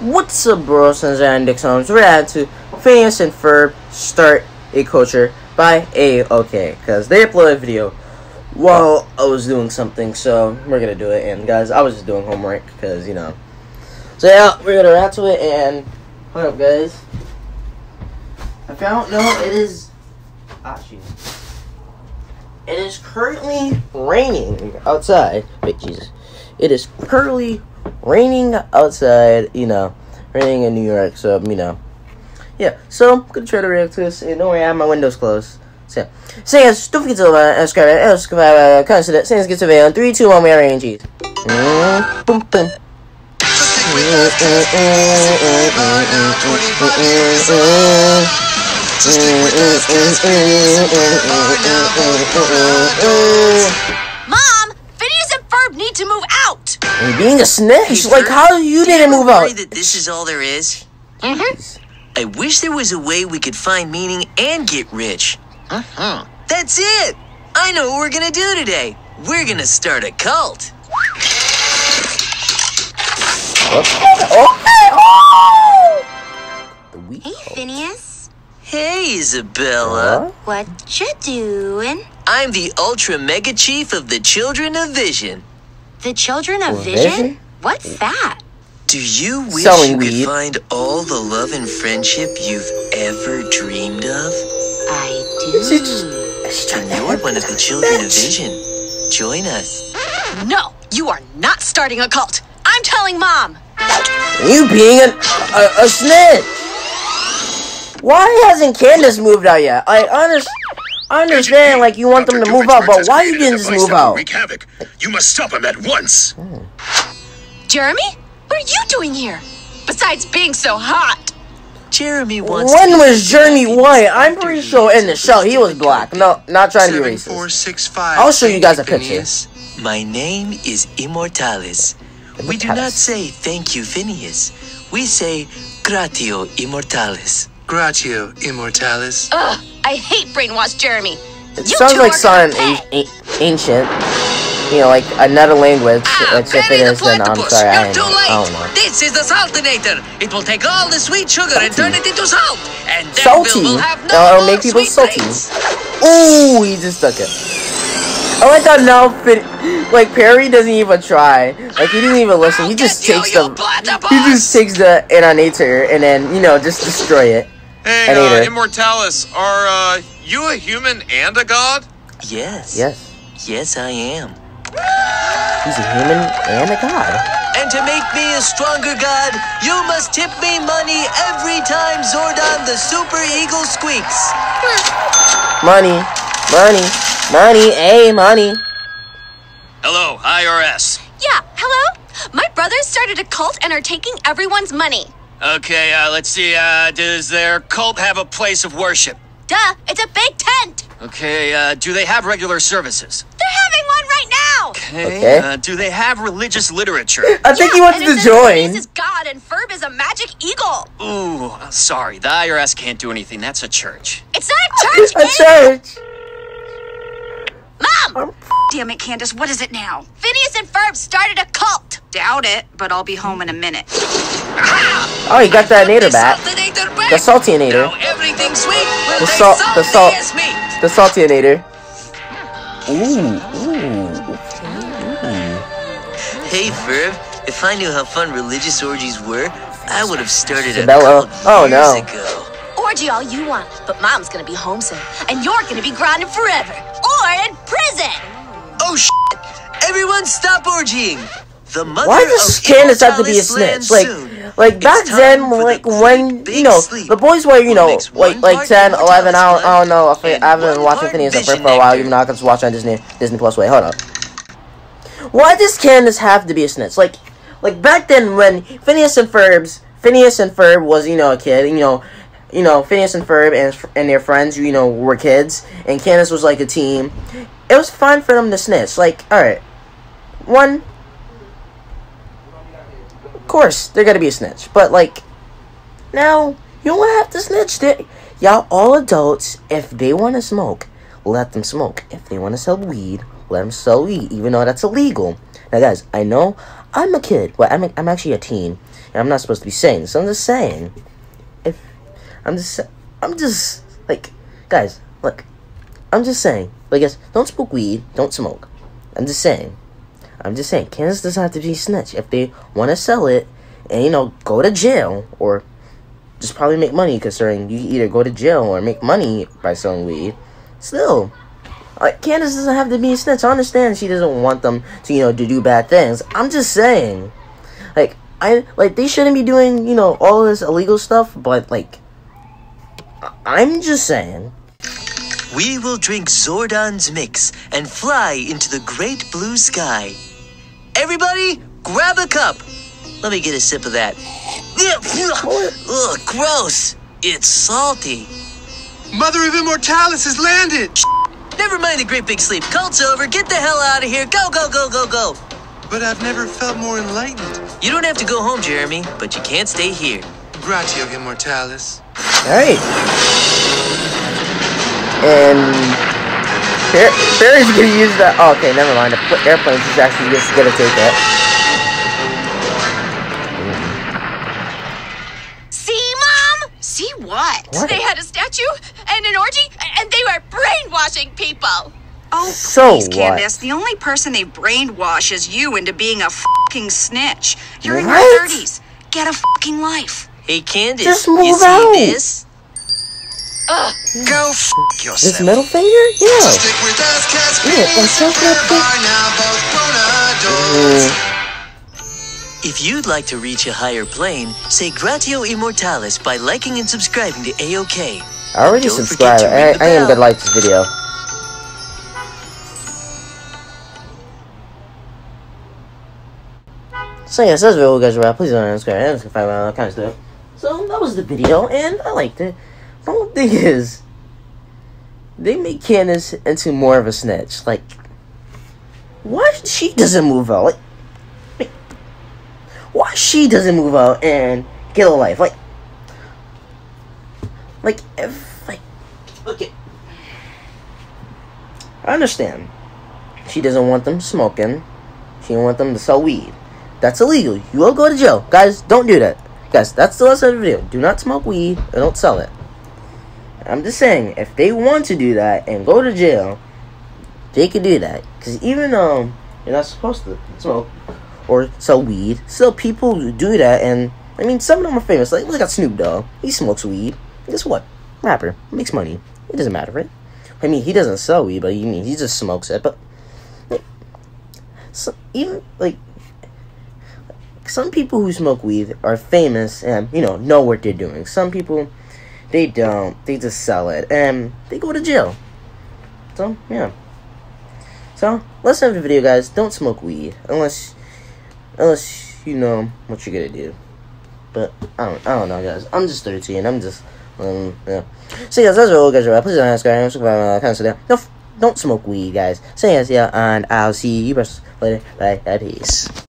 What's up, bros and Dick Homes. We're at to Phineas and Ferb Start a Culture by AOK because they uploaded a video while I was doing something, so we're gonna do it. And guys, I was just doing homework because you know. So yeah, we're gonna react to it. And hold up, guys. I found no, it is. Ah, jeez. It is currently raining outside. Wait, Jesus. It is currently raining outside, you know, raining in New York, so, you know. Yeah, so, I'm gonna try to react to this, and don't worry, I have my windows closed. So, don't forget to uh, subscribe, uh, subscribe, uh, consider, saying get survey on 3, 2, 1, we are ranges. Mm, boom, boom. Mom, Phineas and Ferb need to move out. And being a snitch, like how you didn't ever move out? worry that this is all there is? Mm-hmm. I wish there was a way we could find meaning and get rich. Mm-hmm. That's it! I know what we're gonna do today. We're gonna start a cult. Hey, Phineas. Hey, Isabella. What? What you doing? I'm the Ultra Mega Chief of the Children of Vision. The Children of Vision? Vision? What's that? Do you wish Selling you weed. could find all the love and friendship you've ever dreamed of? I do. She just- She's trying You're one of the that Children of. Vision. Join us. No, you are not starting a cult. I'm telling Mom. You being a, a, a snitch. Why hasn't Candace moved out yet? I understand. I understand, like you want them to move out, but why you didn't just move out? Wreak havoc. You must stop him at once. Jeremy, what are you doing here? Besides being so hot. Jeremy wants When to was Jeremy white? I'm pretty sure in the show he was black. No, not trying to be racist. six five. I'll show you guys a picture. Phineas. My name is Immortalis. We do not say thank you, Phineas. We say gratio immortalis. Gratio immortalis. Ugh, I hate brainwashed Jeremy. It You sounds like something an- an- ancient. You know, like another language. Ah, Which if it is, then I'm sorry. I. I don't know. This is the saltinator. It will take all the sweet sugar and turn it into salt. And then Salty. we'll, have no That'll more make people salty. drinks. Ooh, he just took it. I like how now, like Perry doesn't even try. Like he didn't even listen. He just takes the. He just takes the inanator and then you know just destroy it. Hey, uh. Immortalis, are uh, you a human and a god? Yes. Yes, Yes, I am. he's a human and a god. And to make me a stronger god, you must tip me money every time Zordon the Super Eagle squeaks. Money, money, money, hey, money. Hello, IRS. Yeah, hello? My brothers started a cult and are taking everyone's money. Okay, uh, let's see. Uh, does their cult have a place of worship? Duh, it's a big tent. Okay, uh, do they have regular services? They're having one right now. Okay. Okay. Uh, do they have religious literature? I think he Yeah, wants and to it says join. Phineas is God and Ferb is a magic eagle. Ooh, sorry. The IRS can't do anything. That's a church. It's not a church, It's A idiot. church. Mom! Damn it, Candace, what is it now? Phineas and Ferb started a cult. Doubt it, but I'll be home in a minute. Oh, you got that nader back. Saltinator back. The saltinator. Now everything sweet The salt- the salt- as meat. The saltinator. Ooh, ooh. Hey, Ferb, if I knew how fun religious orgies were, I would have started a Isabella. cult Oh, years no. ago. Orgy all you want, but Mom's gonna be home soon, and you're gonna be grinding forever, or in prison. Oh, shit! Everyone stop orgying! The mother Why does Candace have to be a snitch? Like, soon. Like back then, for the like when you know sleep. the boys were, you know, like like part 10, 11, I don't, I don't know. If I, haven't been watching Phineas and Ferb for a while, even though I could watch on Disney Disney Plus. Wait, hold up. Why does Candace have to be a snitch? Like, like back then when Phineas and Ferb's Phineas and Ferb was, you know, a kid, you know. You know, Phineas and Ferb and and their friends, you know, were kids, and Candace was like a team. It was fine for them to snitch. Like, all right, one, course, they're gonna be a snitch. But like, now you don't have to snitch. They, y'all all adults. If they want to smoke, let them smoke. If they want to sell weed, let them sell weed, even though that's illegal. Now, guys, I know, I'm a kid. but I'm, a, I'm actually a teen, and I'm not supposed to be saying this. I'm just saying. If I'm just, I'm just like, guys, look, I'm just saying. Like, guys, don't smoke weed. Don't smoke. I'm just saying. I'm just saying. Candace doesn't have to be snitch. If they want to sell it, and you know, go to jail or just probably make money, considering you either go to jail or make money by selling weed. Still, like Candace doesn't have to be a snitch. I understand she doesn't want them to, you know, to do bad things. I'm just saying, like I like they shouldn't be doing, you know, all this illegal stuff. But like, I'm just saying. We will drink Zordon's mix and fly into the great blue sky. Everybody, grab a cup. Let me get a sip of that. Ugh, gross. It's salty. Mother of Immortalis has landed! Never mind the great big sleep. Cult's over. Get the hell out of here. Go, go, go, go, go. But I've never felt more enlightened. You don't have to go home, Jeremy, but you can't stay here. Gratio Immortalis. Hey. And Fer- Ferry's gonna use that. Oh, okay, never mind. The pl- airplane is actually just gonna take it. See, Mom? See what? What? They had a statue and an orgy, and they were brainwashing people. Oh, So please, what? Candace. The only person they brainwash is you into being a fucking snitch. You're in your 30s. Get a fucking life. Hey, Candace, Just you move see out. this? Go f yourself. This middle finger? Yeah. Stick with us, cats. Yeah, and so that- are now both grown adults. If you'd like to reach a higher plane, say Gratio Immortalis by liking and subscribing to AOK. I already Don't subscribed. forget to I, I am gonna like this video. So yes, that's video, guys. Wrap. Please don't subscribe and subscribe all that kind of stuff. So that was the video, and I liked it. The only thing is, they make Candace into more of a snitch. Like, why she doesn't move out? Like, why she doesn't move out and get a life? Like, like if like, okay, I understand. She doesn't want them smoking. She don't want them to sell weed. That's illegal. You will go to jail. Guys, don't do that. Guys, that's the lesson of the video. Do not smoke weed and don't sell it. I'm just saying, if they want to do that and go to jail, they could do that. Because even um, you're not supposed to smoke or sell weed, still people do that. And I mean, some of them are famous. Like look at Snoop Dogg. He smokes weed. Guess what? Rapper makes money. It doesn't matter, right? I mean, he doesn't sell weed, but you mean he just smokes it. But so even like some people who smoke weed are famous and you know know what they're doing. Some people they don't. They just sell it and they go to jail. So yeah. So let's end the video, guys. Don't smoke weed unless unless you know what you're gonna do. But I don't. I don't know, guys. I'm just 13. I'm just um yeah. So yes, that's all, guys. Right. Please don't of stuff. Don't don't smoke weed, guys. So yes, yeah, and I'll see you guys later. Bye. Peace.